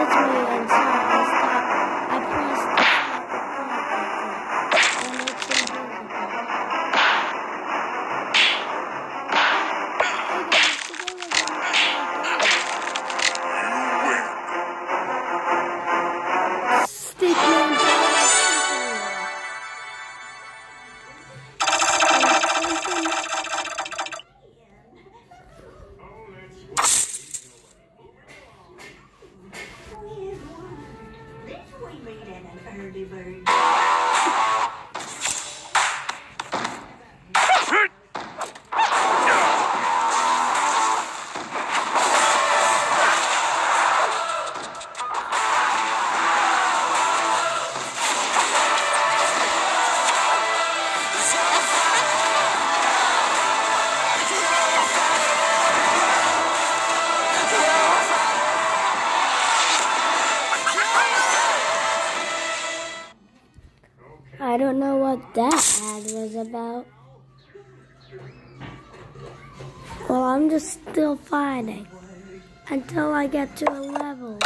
it's me, what that ad was about. Well, I'm just still fighting until I get to a level.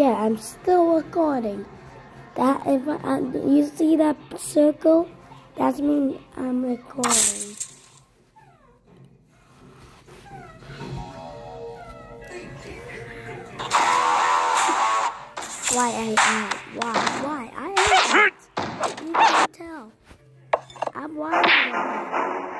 Yeah, I'm still recording. That if I, uh, you see that circle, that means I'm recording. Why I am? Why? Why? I am. You can tell. I'm wired.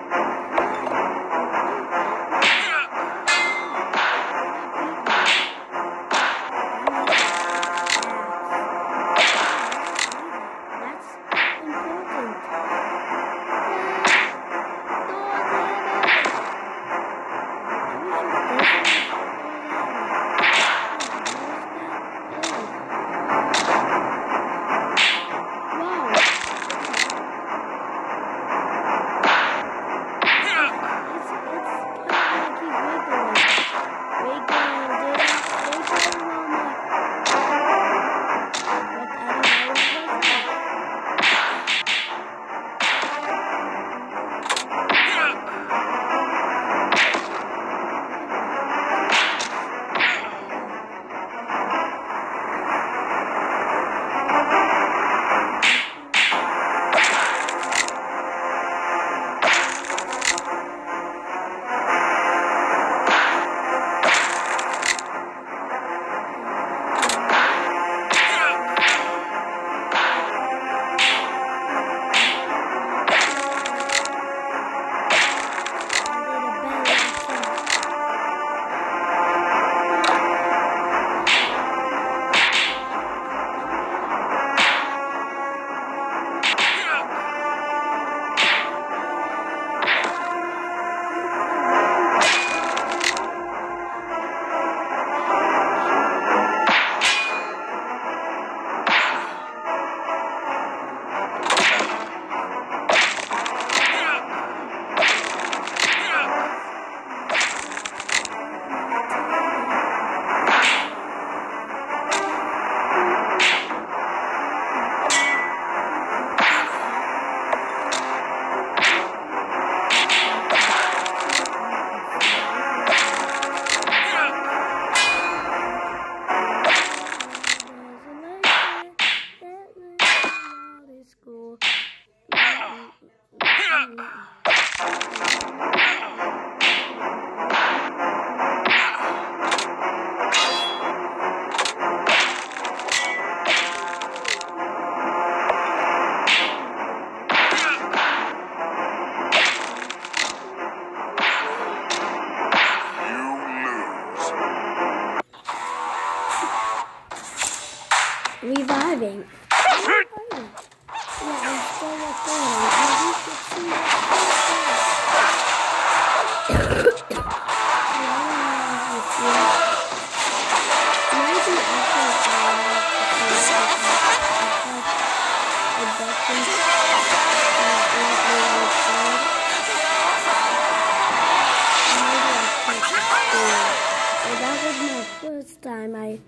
Time I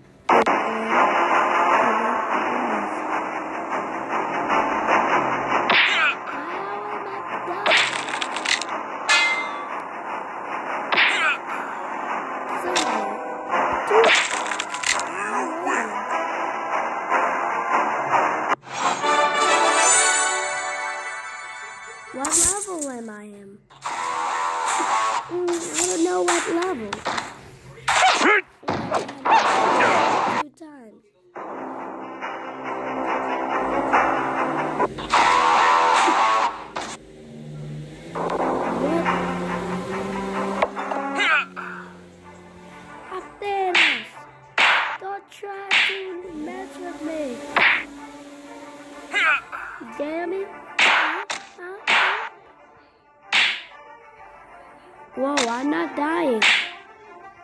Damn it. Whoa, I'm not dying.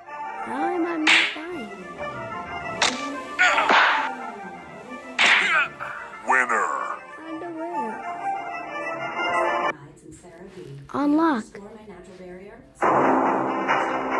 How am I not dying? Winner. I'm the winner. Guides and Unlock.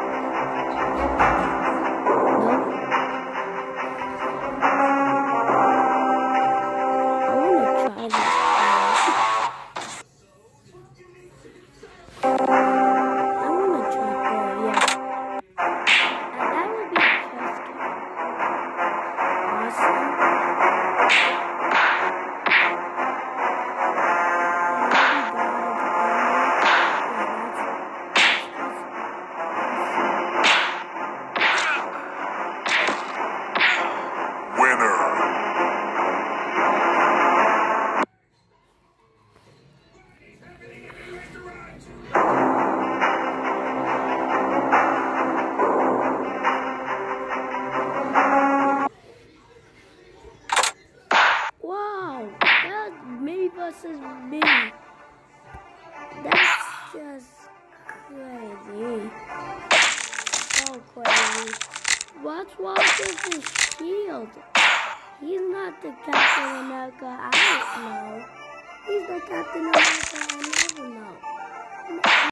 versus me. That's just crazy. So crazy. What's wrong with his shield? He's not the Captain America I don't know. He's the Captain America I never know.